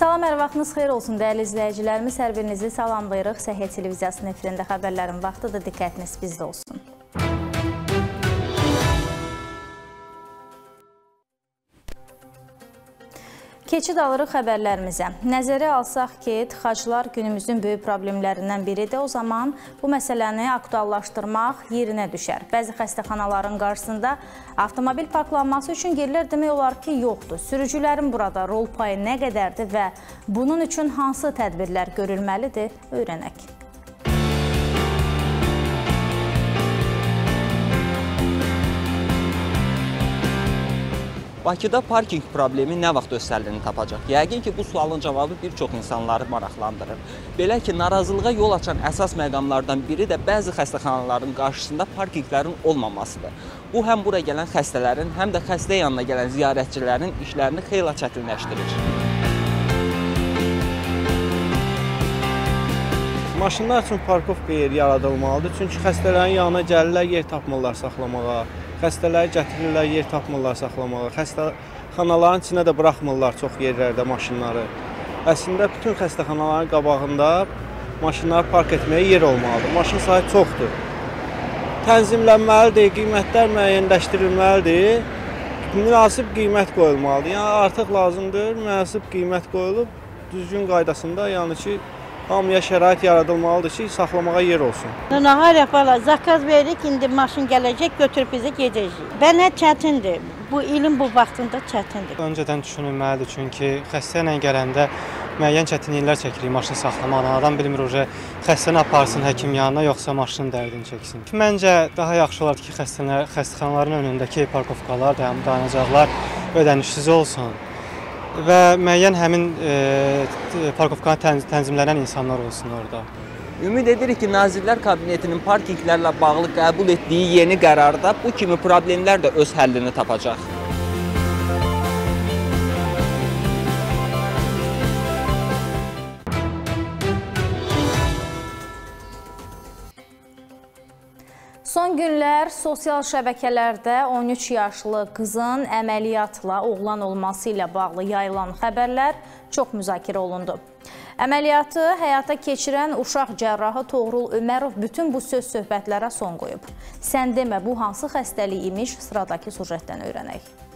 Salam, hər vaxtınız xeyir olsun dəyərli izləyicilərimiz. Hər birinizi salamlayırıq. Səhiyyə televiziyasının efirində xəbərlərin vaxtıdır. Diqqətiniz bizdə olsun. Keçid alırıq xəbərlərimizə. Nəzərə alsaq ki, tıxaclar günümüzün böyük problemlərindən biridir. O zaman bu məsələni aktuallaşdırmaq yerinə düşər. Bəzi xəstəxanaların qarşısında avtomobil parklanması üçün yerlər demək olar ki, yoxdur. Sürücülərin burada rol payı nə qədərdir və bunun üçün hansı tədbirlər görülməlidir, öyrənək. Bakıda parkinq problemi nə vaxt öz həllini tapacaq? Yəqin ki, bu sualın cavabı bir çox insanları maraqlandırır. Belə ki, narazılığa yol açan əsas məqamlardan biri də bəzi xəstəxanaların qarşısında parkinqlərin olmamasıdır. Bu həm bura gələn xəstələrin, həm də xəstə yanına gələn ziyarətçilərin işlərini xeyli çətinləşdirir. Maşınlar üçün parkovka yeri yaradılmalıdır. Çünki xəstələrin yanına gəlirlər, yer tapmırlar saxlamağa. Xəstələri gətirirlər, yer tapmırlar saxlamağa. Xəstəxanaların içinə də buraxmırlar çox yerlərdə maşınları. Əslində bütün xəstəxanaların qabağında maşınları park etməyə yer olmalıdır. Maşın sayı çoxdur. Tənzimlənməlidir, qiymətlər müəyyənləşdirilməlidir. Münasib qiymət qoyulmalıdır. Yəni artıq lazımdır, münasib qiymət qoyulub düzgün qaydasında, yəni ki, hamıya şərait yaradılmalıdır ki, saxlamağa yer olsun. Nahar bala, zakaz veririk, indi maşın gələcək, götürüb bizi gedəcək. Bənə çətindir. Bu ilin bu vaxtında çətindir. Öncədən düşünülməlidir, çünki xəstə ilə gələndə müəyyən çətinliklər çəkirik maşın saxlamaqdan. Adam bilmir uje xəstəni aparsın həkim yanına, yoxsa maşının dərdini çəksin. Məncə daha yaxşı olardı ki, xəstələr xəstəxanaların önündəki parkovkalar, dayanacaqlar ödənişsiz olsun və müəyyən həmin e, parkovkanı tənz tənzimlənən insanlar olsun orada. Ümid edirik ki, Nazirlər Kabinetinin parkinqlərlə bağlı qəbul etdiyi yeni qərarda bu kimi problemlər də öz həllini tapacaq. Son günlər sosial şəbəkələrdə 13 yaşlı qızın əməliyyatla oğlan olması ilə bağlı yayılan xəbərlər çox müzakirə olundu. Əməliyyatı həyata keçirən uşaq cərrahı Toğrul Ömərov bütün bu söz söhbətlərə son qoyub. Sən demə bu hansı xəstəlik imiş sıradakı sujetdən öyrənək.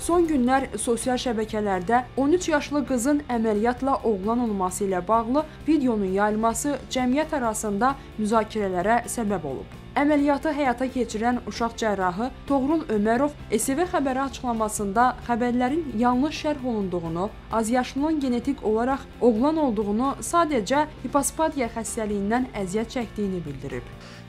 Son günlər sosial şəbəkələrdə 13 yaşlı qızın əməliyyatla oğlan olması ilə bağlı videonun yayılması cəmiyyət arasında müzakirələrə səbəb olub. Əməliyyatı həyata keçirən uşaq cərrahı Toğrul Ömərov SV xəbəri açıqlamasında xəbərlərin yanlış şərh olunduğunu, azyaşlının genetik olaraq oğlan olduğunu, sadəcə hipospadiya xəstəliyindən əziyyət çəkdiyini bildirib.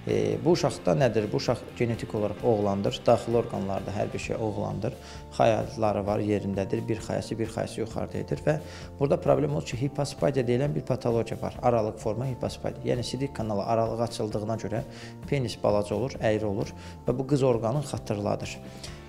E, bu uşaqda nədir? Bu uşaq genetik olaraq oğlandır. Daxili orqanlarda hər bir şey oğlandır. Xayalları var, yerindədir. Bir xayası, bir xayası yuxarıdadır və burada problem odur ki, hipospadiya deyilən bir patologiya var. Aralıq forma hipospadiya. Yəni sidik kanalı aralığı açıldığına görə penis balaca olur, əyri olur və bu qız orqanını xatırladır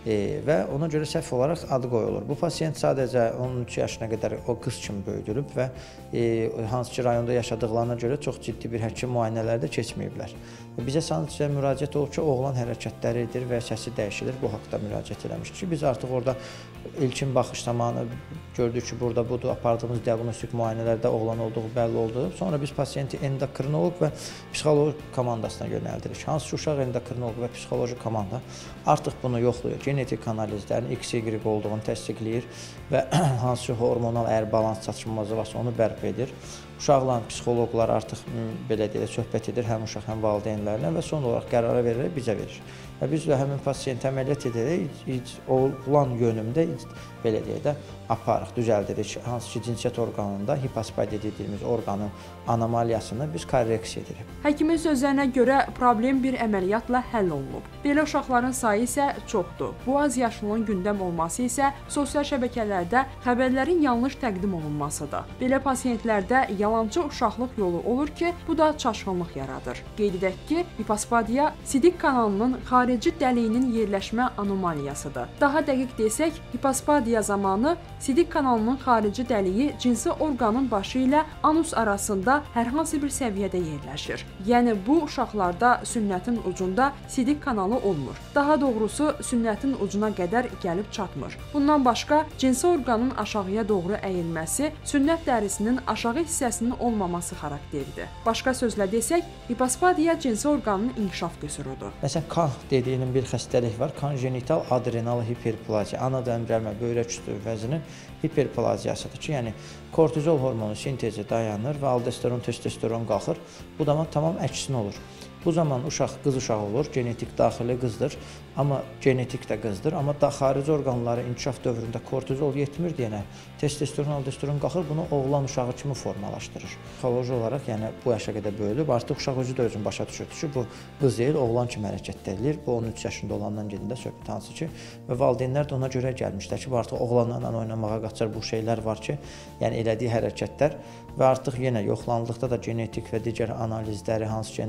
və ona görə səhv olaraq adı qoyulur. Bu pasiyent sadəcə 13 yaşına qədər o qız kimi böyüdülüb və e, hansı ki rayonda yaşadıqlarına görə çox ciddi bir həkim müayinələri də keçməyiblər. Bizə sadəcə müraciət olub ki, oğlan hərəkətləri edir və səsi dəyişilir. Bu haqqda müraciət eləmişik ki, biz artıq orada ilkin baxış zamanı gördük ki, burada budur, apardığımız diaqnostik müayinələrdə oğlan olduğu bəlli oldu. Sonra biz pasiyenti endokrinoloq və psixoloq komandasına yönəldirik. Hansı ki, uşaq endokrinoloq və psixoloji komanda artıq bunu yoxlayır. Genetik analizlərin XY olduğunu təsdiqləyir və hansı hormonal əgər balans çatışmazlığı varsa onu bərpa edir. Uşaqla psixoloqlar artıq belə deyək, söhbət edir həm uşaq, həm valideynlərlə və son olaraq qərara verərək bizə verir. Və biz də həmin pasiyenti əməliyyat edərək oğlan yönümdə belə deyək də aparıq, düzəldirik. Hansı ki, cinsiyyət orqanında hipospadiya dediyimiz orqanın anomaliyasını biz korreksiya edirik. Həkimin sözlərinə görə problem bir əməliyyatla həll olunub. Belə uşaqların sayı isə çoxdur. Bu az yaşlının gündəm olması isə sosial şəbəkələrdə xəbərlərin yanlış təqdim olunmasıdır. Belə pasiyentlərdə yalan yalançı uşaqlıq yolu olur ki, bu da çaşqınlıq yaradır. Qeyd edək ki, hipospadiya sidik kanalının xarici dəliyinin yerləşmə anomaliyasıdır. Daha dəqiq desək, hipospadiya zamanı sidik kanalının xarici dəliyi cinsi orqanın başı ilə anus arasında hər hansı bir səviyyədə yerləşir. Yəni bu uşaqlarda sünnətin ucunda sidik kanalı olmur. Daha doğrusu sünnətin ucuna qədər gəlib çatmır. Bundan başqa cinsi orqanın aşağıya doğru əyilməsi sünnət dərisinin aşağı hissəsinin olmaması xarakteridir. Başqa sözlə desək, hipospadiya cinsi orqanın inkişaf qüsurudur. Məsələn, kan dediyinin bir xəstəlik var, konjenital adrenal hiperplaziya, ana dəmrəlmə, böyrək üstü vəzinin hiperplaziyasıdır ki, yəni kortizol hormonu sintezi dayanır və aldosteron, testosteron qalxır. Bu da tamam əksinə olur. Bu zaman uşaq qız uşağı olur, genetik daxili qızdır, amma genetik də qızdır, amma da xarici orqanları inkişaf dövründə kortizol yetmir deyənə testosteron, aldosteron qalxır, bunu oğlan uşağı kimi formalaşdırır. Psixoloji olaraq, yəni bu yaşa qədər böyüdüb, artıq uşaq özü də özünü başa düşür ki, bu qız deyil, oğlan kimi hərəkət edir. Bu 13 yaşında olandan gedində söhbət hansı ki, və valideynlər də ona görə gəlmişlər ki, bu artıq oğlanlarla oynamağa qaçar bu şeylər var ki, yəni elədiyi hərəkətlər və artıq yenə yoxlanıldıqda da genetik və digər analizləri hansı ki,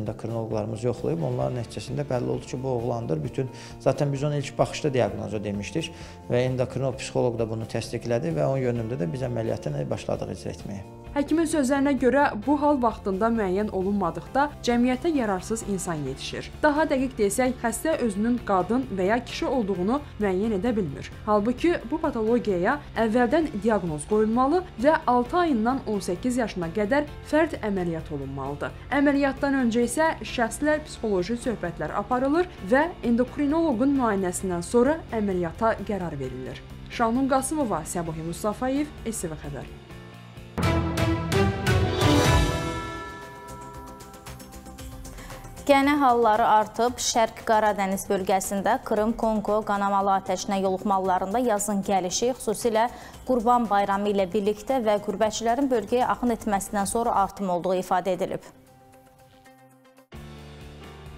endokrinoloqlarımız yoxlayıb, onların nəticəsində bəlli oldu ki, bu oğlandır. Bütün zaten biz onu ilk baxışda diaqnozu demişdik və endokrinoloq psixoloq da bunu təsdiqlədi və onun yönündə də biz əməliyyatı başladıq icra etməyə. Həkimin sözlərinə görə bu hal vaxtında müəyyən olunmadıqda cəmiyyətə yararsız insan yetişir. Daha dəqiq desək, xəstə özünün qadın və ya kişi olduğunu müəyyən edə bilmir. Halbuki bu patologiyaya əvvəldən diaqnoz qoyulmalı və 6 ayından 18 yaşına qədər fərd əməliyyat olunmalıdır. Əməliyyatdan öncə isə şəxslər psixoloji söhbətlər aparılır və endokrinoloqun müayinəsindən sonra əməliyyata qərar verilir. Şanun Qasımova, Səbuhi Mustafayev, STV xəbər. Qənə halları artıb, Şərq Qaradəniz bölgəsində Krım-Kongo qanamalı atəşinə yoluxmalarında yazın gəlişi, xüsusilə Qurban bayramı ilə birlikdə və qürbətçilərin bölgəyə axın etməsindən sonra artım olduğu ifadə edilib.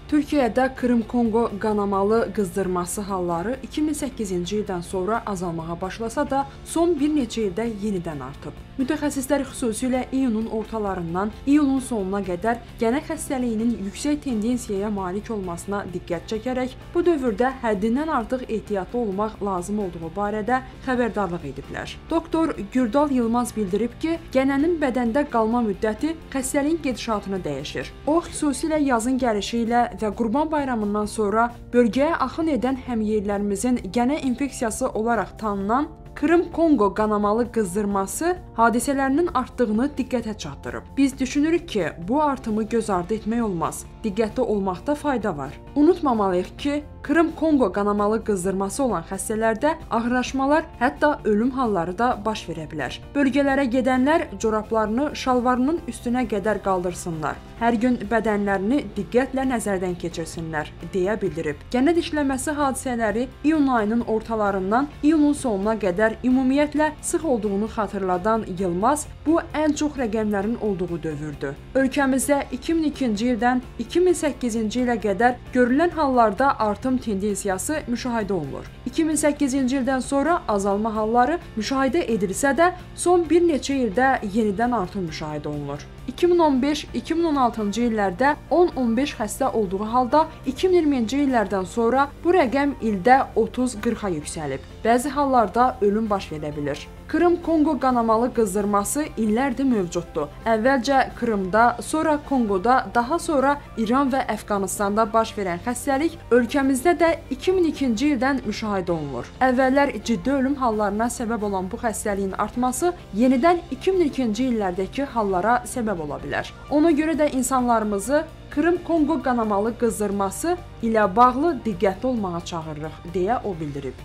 Türkiyədə Krım-Kongo qanamalı qızdırması halları 2008-ci ildən sonra azalmağa başlasa da, son bir neçə ildə yenidən artıb. Mütəxəssislər xüsusilə iyunun ortalarından iyulun sonuna qədər gənə xəstəliyinin yüksək tendensiyaya malik olmasına diqqət çəkərək, bu dövrdə həddindən artıq ehtiyatlı olmaq lazım olduğu barədə xəbərdarlıq ediblər. Doktor Gürdal Yılmaz bildirib ki, gənənin bədəndə qalma müddəti xəstəliyin gedişatını dəyişir. O, xüsusilə yazın gəlişi ilə və Qurban Bayramından sonra bölgəyə axın edən həmyerlərimizin gənə infeksiyası olaraq tanınan Krım-Kongo qanamalı qızdırması hadisələrinin artdığını diqqətə çatdırıb. Biz düşünürük ki, bu artımı göz ardı etmək olmaz. Diqqətli olmaqda fayda var. Unutmamalıyıq ki, Krım-Kongo qanamalı qızdırması olan xəstələrdə ağırlaşmalar, hətta ölüm halları da baş verə bilər. Bölgələrə gedənlər corablarını şalvarının üstünə qədər qaldırsınlar. Hər gün bədənlərini diqqətlə nəzərdən keçirsinlər, deyə bildirib. Gənə dişləməsi hadisələri iyun ayının ortalarından iyunun sonuna qədər ümumiyyətlə sıx olduğunu xatırladan Yılmaz, bu ən çox rəqəmlərin olduğu dövrdür. Ölkəmizdə 2002-ci ildən 2008-ci ilə qədər görülən hallarda artım tendensiyası müşahidə olunur. 2008-ci ildən sonra azalma halları müşahidə edilsə də, son bir neçə ildə yenidən artım müşahidə olunur. 2015-2016-cı illərdə 10-15 xəstə olduğu halda 2020-ci illərdən sonra bu rəqəm ildə 30-40-a yüksəlib. Bəzi hallarda ölüm baş verə bilir. Krım-Kongo qanamalı qızdırması illərdir mövcuddur. Əvvəlcə Krımda, sonra Kongoda, daha sonra İran və Əfqanistanda baş verən xəstəlik ölkəmizdə də 2002-ci ildən müşahidə olunur. Əvvəllər ciddi ölüm hallarına səbəb olan bu xəstəliyin artması yenidən 2002-ci illərdəki hallara səbəb ola bilər. Ona görə də insanlarımızı Krım-Kongo qanamalı qızdırması ilə bağlı diqqətli olmağa çağırırıq, deyə o bildirib.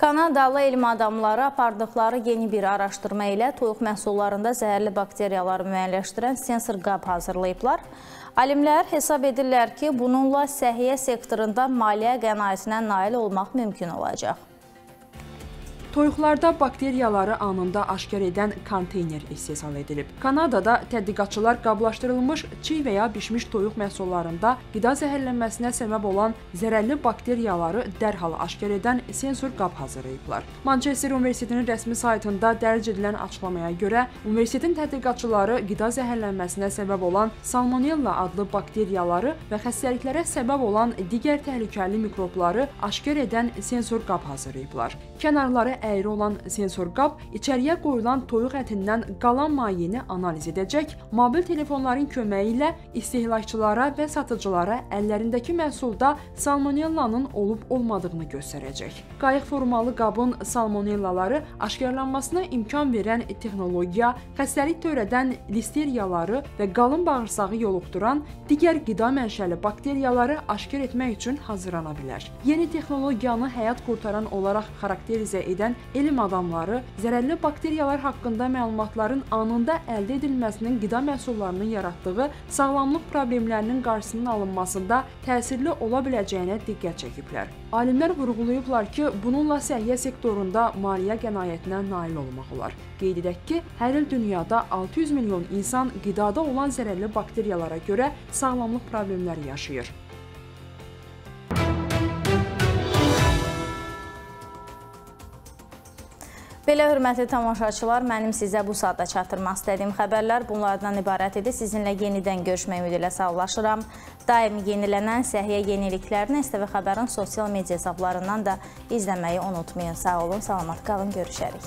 Kanadalı elm adamları apardıqları yeni bir araşdırma ilə toyuq məhsullarında zəhərli bakteriyaları müəyyənləşdirən sensor qab hazırlayıblar. Alimlər hesab edirlər ki, bununla səhiyyə sektorunda maliyyə qənaətinə nail olmaq mümkün olacaq. Toyuqlarda bakteriyaları anında aşkar edən konteyner istehsal edilib. Kanadada tədqiqatçılar qablaşdırılmış çiğ və ya bişmiş toyuq məhsullarında qida zəhərlənməsinə səbəb olan zərərli bakteriyaları dərhal aşkar edən sensor qab hazırlayıblar. Manchester Universitetinin rəsmi saytında dərc edilən açıqlamaya görə, universitetin tədqiqatçıları qida zəhərlənməsinə səbəb olan Salmonella adlı bakteriyaları və xəstəliklərə səbəb olan digər təhlükəli mikrobları aşkar edən sensor qab hazırlayıblar. Kənarları əyri olan sensor qab içəriyə qoyulan toyuq ətindən qalan mayeini analiz edəcək, mobil telefonların köməyi ilə istehlakçılara və satıcılara əllərindəki məhsulda salmonellanın olub-olmadığını göstərəcək. Qayıq formalı qabın salmonellaları aşkarlanmasına imkan verən texnologiya xəstəlik törədən listeriyaları və qalın bağırsağı yoluxduran digər qida mənşəli bakteriyaları aşkar etmək üçün hazırlana bilər. Yeni texnologiyanı həyat qurtaran olaraq xarakterizə edən elm adamları zərərli bakteriyalar haqqında məlumatların anında əldə edilməsinin qida məhsullarının yaratdığı sağlamlıq problemlərinin qarşısının alınmasında təsirli ola biləcəyinə diqqət çəkiblər. Alimlər vurğulayıblar ki, bununla səhiyyə sektorunda maliyyə qənaətinə nail olmaq olar. Qeyd edək ki, hər il dünyada 600 milyon insan qidada olan zərərli bakteriyalara görə sağlamlıq problemləri yaşayır. Belə hörmətli tamaşaçılar, mənim sizə bu saatda çatdırmaq istədiyim xəbərlər bunlardan ibarət idi. Sizinlə yenidən görüşmək ümidi ilə sağlaşıram. Daim yenilənən səhiyyə yeniliklərini STV Xəbərin sosial media hesablarından da izləməyi unutmayın. Sağ olun, salamat qalın, görüşərik.